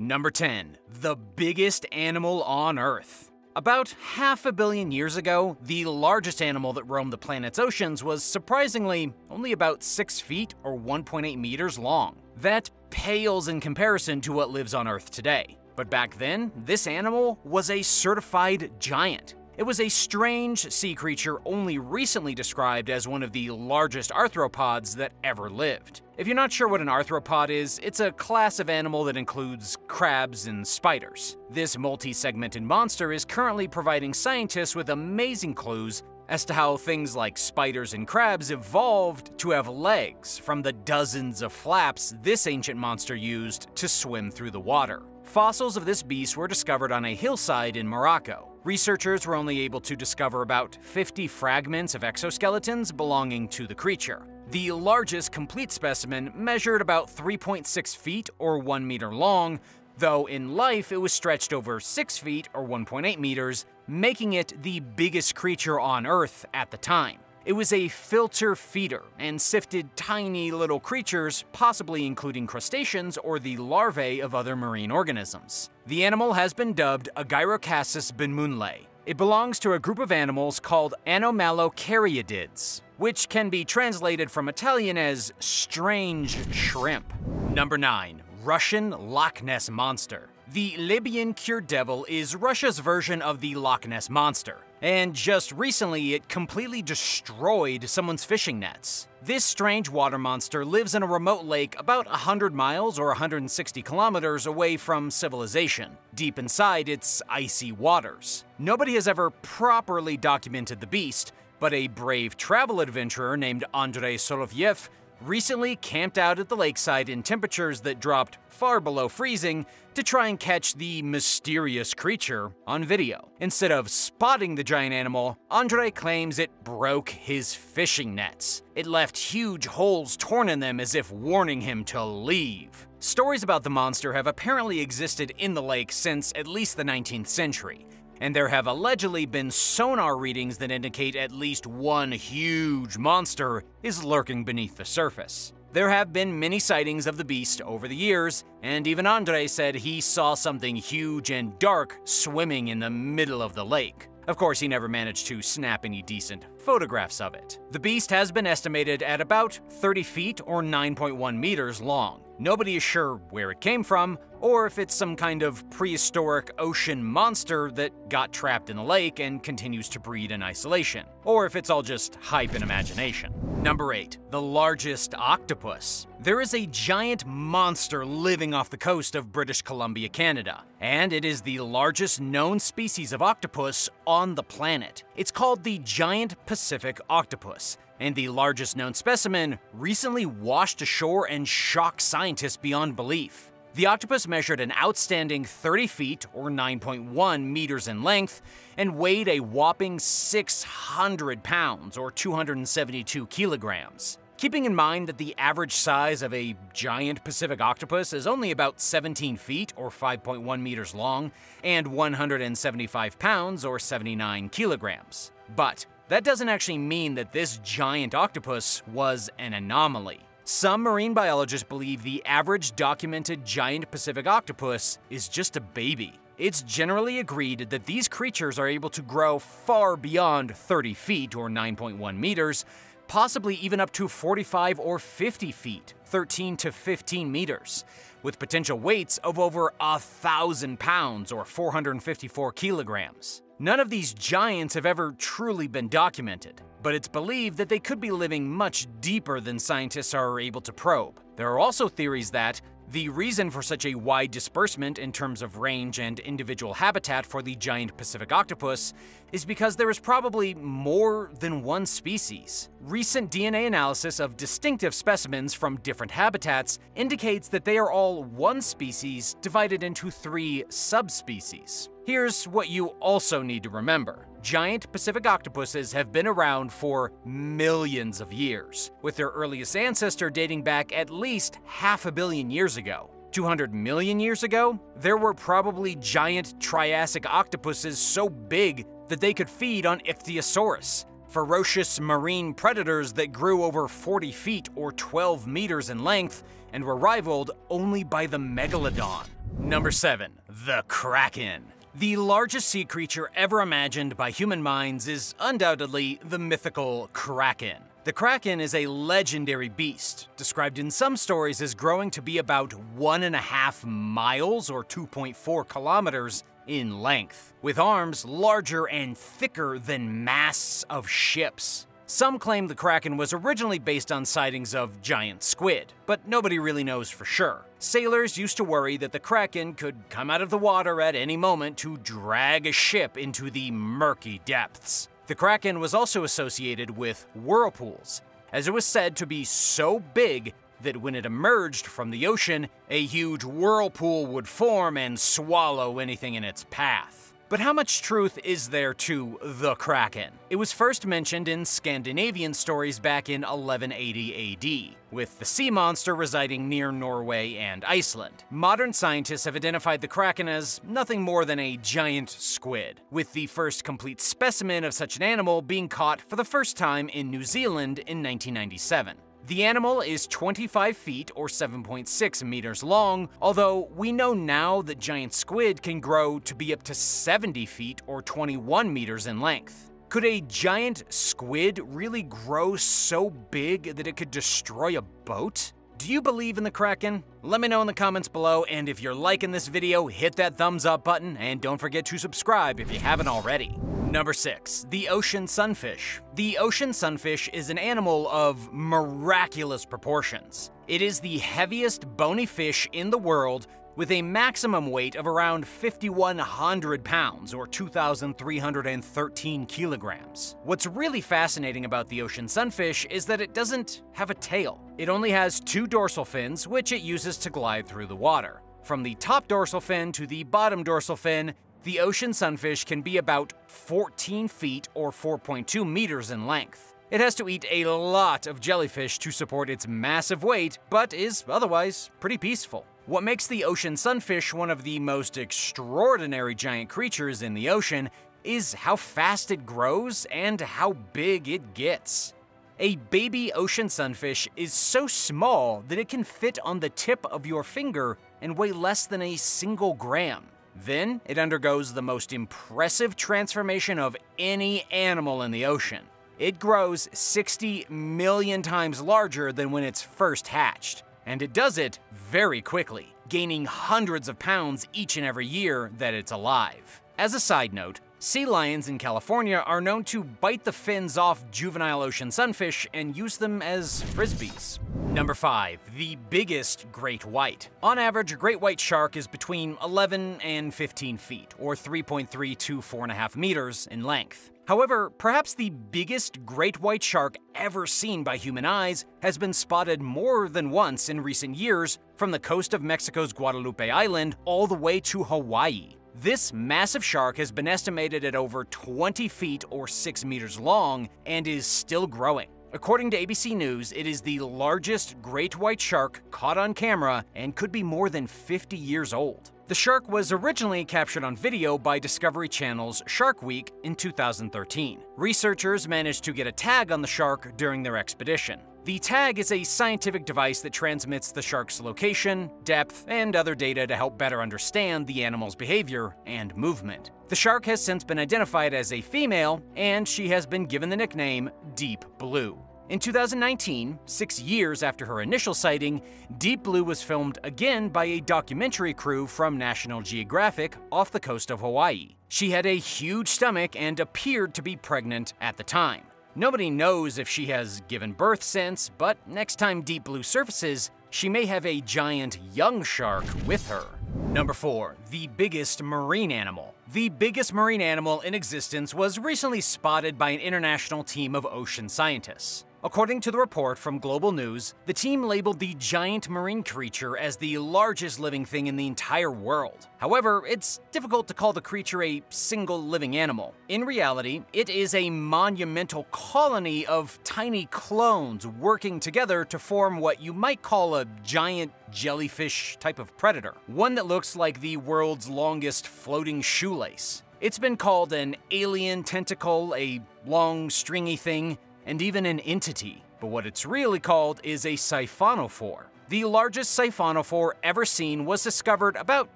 Number 10. The biggest animal on Earth. About half a billion years ago, the largest animal that roamed the planet's oceans was surprisingly only about 6 feet or 1.8 meters long. That pales in comparison to what lives on Earth today. But back then, this animal was a certified giant. It was a strange sea creature only recently described as one of the largest arthropods that ever lived. If you're not sure what an arthropod is, it's a class of animal that includes crabs and spiders. This multi-segmented monster is currently providing scientists with amazing clues as to how things like spiders and crabs evolved to have legs from the dozens of flaps this ancient monster used to swim through the water. Fossils of this beast were discovered on a hillside in Morocco. Researchers were only able to discover about 50 fragments of exoskeletons belonging to the creature. The largest complete specimen measured about 3.6 feet or 1 meter long, though in life it was stretched over 6 feet or 1.8 meters, making it the biggest creature on Earth at the time. It was a filter feeder and sifted tiny little creatures, possibly including crustaceans or the larvae of other marine organisms. The animal has been dubbed Aegirocassis benmoulai. It belongs to a group of animals called Anomalocaridids, which can be translated from Italian as strange shrimp. Number 9. Russian Loch Ness Monster. The Labynkyr Devil is Russia's version of the Loch Ness Monster, and just recently it completely destroyed someone's fishing nets. This strange water monster lives in a remote lake about 100 miles or 160 kilometers away from civilization, deep inside its icy waters. Nobody has ever properly documented the beast, but a brave travel adventurer named Andrei Solovyev recently camped out at the lakeside in temperatures that dropped far below freezing to try and catch the mysterious creature on video. Instead of spotting the giant animal, Andre claims it broke his fishing nets. It left huge holes torn in them as if warning him to leave. Stories about the monster have apparently existed in the lake since at least the 19th century, and there have allegedly been sonar readings that indicate at least one huge monster is lurking beneath the surface. There have been many sightings of the beast over the years, and even Andre said he saw something huge and dark swimming in the middle of the lake. Of course, he never managed to snap any decent photographs of it. The beast has been estimated at about 30 feet or 9.1 meters long. Nobody is sure where it came from, or if it's some kind of prehistoric ocean monster that got trapped in the lake and continues to breed in isolation, or if it's all just hype and imagination. Number 8. The largest octopus. There is a giant monster living off the coast of British Columbia, Canada, and it is the largest known species of octopus on the planet. It's called the giant Pacific octopus, and the largest known specimen recently washed ashore and shocked scientists beyond belief. The octopus measured an outstanding 30 feet or 9.1 meters in length and weighed a whopping 600 pounds or 272 kilograms. Keeping in mind that the average size of a giant Pacific octopus is only about 17 feet or 5.1 meters long and 175 pounds or 79 kilograms. But that doesn't actually mean that this giant octopus was an anomaly. Some marine biologists believe the average documented giant Pacific octopus is just a baby. It's generally agreed that these creatures are able to grow far beyond 30 feet or 9.1 meters, possibly even up to 45 or 50 feet, 13 to 15 meters, with potential weights of over a thousand pounds or 454 kilograms. None of these giants have ever truly been documented, but it's believed that they could be living much deeper than scientists are able to probe. There are also theories that the reason for such a wide disbursement in terms of range and individual habitat for the giant Pacific octopus is because there is probably more than one species. Recent DNA analysis of distinctive specimens from different habitats indicates that they are all one species divided into three subspecies. Here's what you also need to remember. Giant Pacific octopuses have been around for millions of years, with their earliest ancestor dating back at least half a billion years ago. 200 million years ago, there were probably giant Triassic octopuses so big that they could feed on Ichthyosaurus, ferocious marine predators that grew over 40 feet or 12 meters in length and were rivaled only by the megalodon. Number 7. The Kraken. The largest sea creature ever imagined by human minds is undoubtedly the mythical Kraken. The Kraken is a legendary beast, described in some stories as growing to be about one and a half miles or 2.4 kilometers in length, with arms larger and thicker than masts of ships. Some claim the Kraken was originally based on sightings of giant squid, but nobody really knows for sure. Sailors used to worry that the Kraken could come out of the water at any moment to drag a ship into the murky depths. The Kraken was also associated with whirlpools, as it was said to be so big that when it emerged from the ocean, a huge whirlpool would form and swallow anything in its path. But how much truth is there to the Kraken? It was first mentioned in Scandinavian stories back in 1180 AD, with the sea monster residing near Norway and Iceland. Modern scientists have identified the Kraken as nothing more than a giant squid, with the first complete specimen of such an animal being caught for the first time in New Zealand in 1997. The animal is 25 feet or 7.6 meters long, although we know now that giant squid can grow to be up to 70 feet or 21 meters in length. Could a giant squid really grow so big that it could destroy a boat? Do you believe in the Kraken? Let me know in the comments below, and if you're liking this video, hit that thumbs up button, and don't forget to subscribe if you haven't already. Number 6. The Ocean Sunfish. The ocean sunfish is an animal of miraculous proportions. It is the heaviest bony fish in the world with a maximum weight of around 5,100 pounds or 2,313 kilograms. What's really fascinating about the ocean sunfish is that it doesn't have a tail. It only has two dorsal fins, which it uses to glide through the water. From the top dorsal fin to the bottom dorsal fin, the ocean sunfish can be about 14 feet or 4.2 meters in length. It has to eat a lot of jellyfish to support its massive weight, but is otherwise pretty peaceful. What makes the ocean sunfish one of the most extraordinary giant creatures in the ocean is how fast it grows and how big it gets. A baby ocean sunfish is so small that it can fit on the tip of your finger and weigh less than a single gram. Then it undergoes the most impressive transformation of any animal in the ocean. It grows 60 million times larger than when it's first hatched and it does it very quickly, gaining hundreds of pounds each and every year that it's alive. As a side note, sea lions in California are known to bite the fins off juvenile ocean sunfish and use them as frisbees. Number 5. The biggest great white. On average, a great white shark is between 11 and 15 feet, or 3.3 to 4.5 meters in length. However, perhaps the biggest great white shark ever seen by human eyes has been spotted more than once in recent years from the coast of Mexico's Guadalupe Island all the way to Hawaii. This massive shark has been estimated at over 20 feet or 6 meters long and is still growing. According to ABC News, it is the largest great white shark caught on camera and could be more than 50 years old. The shark was originally captured on video by Discovery Channel's Shark Week in 2013. Researchers managed to get a tag on the shark during their expedition. The tag is a scientific device that transmits the shark's location, depth, and other data to help better understand the animal's behavior and movement. The shark has since been identified as a female, and she has been given the nickname Deep Blue. In 2019, six years after her initial sighting, Deep Blue was filmed again by a documentary crew from National Geographic off the coast of Hawaii. She had a huge stomach and appeared to be pregnant at the time. Nobody knows if she has given birth since, but next time Deep Blue surfaces, she may have a giant young shark with her. Number 4. The biggest marine animal. The biggest marine animal in existence was recently spotted by an international team of ocean scientists. According to the report from Global News, the team labeled the giant marine creature as the largest living thing in the entire world. However, it's difficult to call the creature a single living animal. In reality, it is a monumental colony of tiny clones working together to form what you might call a giant jellyfish type of predator, one that looks like the world's longest floating shoelace. It's been called an alien tentacle, a long stringy thing, and even an entity, but what it's really called is a siphonophore. The largest siphonophore ever seen was discovered about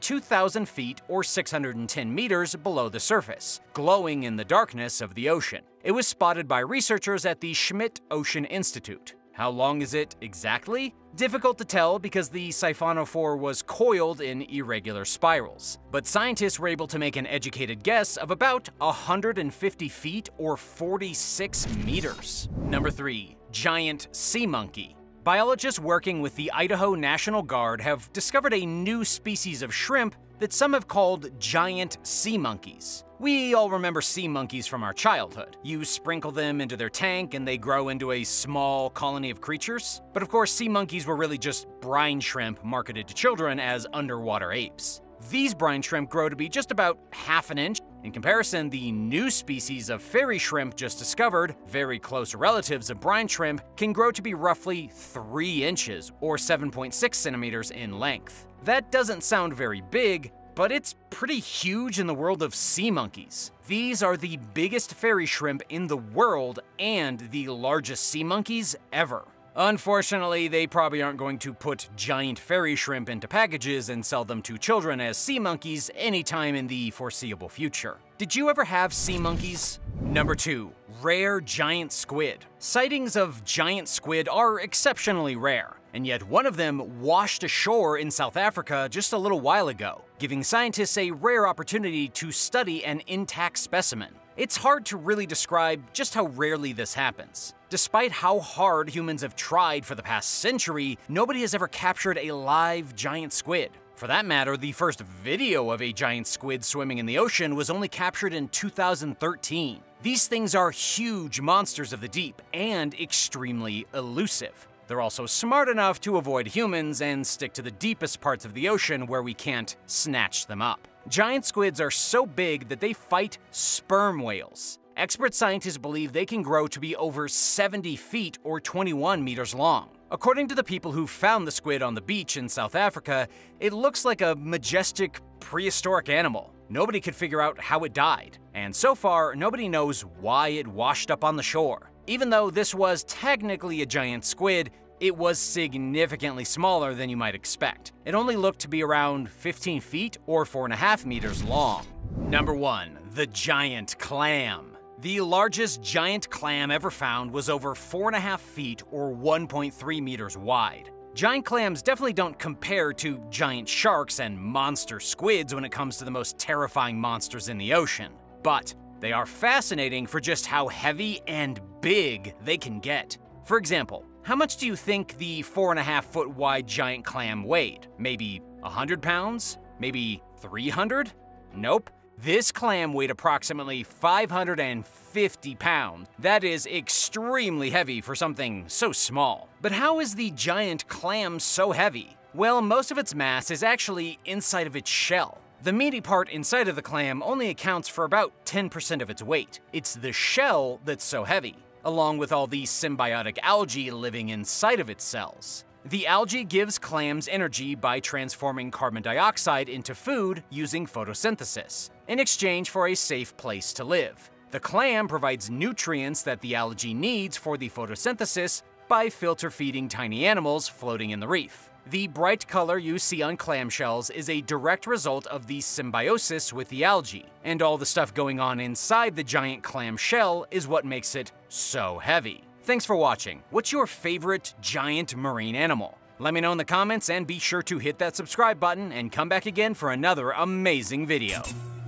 2,000 feet or 610 meters below the surface, glowing in the darkness of the ocean. It was spotted by researchers at the Schmidt Ocean Institute. How long is it exactly? Difficult to tell because the siphonophore was coiled in irregular spirals, but scientists were able to make an educated guess of about 150 feet or 46 meters. Number 3. Giant Sea Monkey Biologists working with the Idaho National Guard have discovered a new species of shrimp that some have called giant sea monkeys. We all remember sea monkeys from our childhood. You sprinkle them into their tank and they grow into a small colony of creatures. But of course, sea monkeys were really just brine shrimp marketed to children as underwater apes. These brine shrimp grow to be just about half an inch. In comparison, the new species of fairy shrimp just discovered, very close relatives of brine shrimp, can grow to be roughly 3 inches, or 7.6 centimeters in length. That doesn't sound very big, but it's pretty huge in the world of sea monkeys. These are the biggest fairy shrimp in the world and the largest sea monkeys ever. Unfortunately, they probably aren't going to put giant fairy shrimp into packages and sell them to children as sea monkeys anytime in the foreseeable future. Did you ever have sea monkeys? Number 2. Rare giant squid. Sightings of giant squid are exceptionally rare, and yet one of them washed ashore in South Africa just a little while ago, giving scientists a rare opportunity to study an intact specimen. It's hard to really describe just how rarely this happens. Despite how hard humans have tried for the past century, nobody has ever captured a live giant squid. For that matter, the first video of a giant squid swimming in the ocean was only captured in 2013. These things are huge monsters of the deep and extremely elusive. They're also smart enough to avoid humans and stick to the deepest parts of the ocean where we can't snatch them up. Giant squids are so big that they fight sperm whales. Expert scientists believe they can grow to be over 70 feet or 21 meters long. According to the people who found the squid on the beach in South Africa, it looks like a majestic prehistoric animal. Nobody could figure out how it died, and so far, nobody knows why it washed up on the shore. Even though this was technically a giant squid, it was significantly smaller than you might expect. It only looked to be around 15 feet or 4.5 meters long. Number 1. The Giant Clam the largest giant clam ever found was over 4.5 feet or 1.3 meters wide. Giant clams definitely don't compare to giant sharks and monster squids when it comes to the most terrifying monsters in the ocean. But they are fascinating for just how heavy and big they can get. For example, how much do you think the four and a half foot wide giant clam weighed? Maybe 100 pounds? Maybe 300? Nope. This clam weighed approximately 550 pounds. That is extremely heavy for something so small. But how is the giant clam so heavy? Well, most of its mass is actually inside of its shell. The meaty part inside of the clam only accounts for about 10% of its weight. It's the shell that's so heavy along with all the symbiotic algae living inside of its cells. The algae gives clams energy by transforming carbon dioxide into food using photosynthesis, in exchange for a safe place to live. The clam provides nutrients that the algae needs for the photosynthesis by filter feeding tiny animals floating in the reef. The bright color you see on clamshells is a direct result of the symbiosis with the algae, and all the stuff going on inside the giant clam shell is what makes it so heavy. Thanks for watching. What's your favorite giant marine animal? Let me know in the comments and be sure to hit that subscribe button and come back again for another amazing video.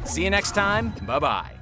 See you next time, bye bye.